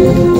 you.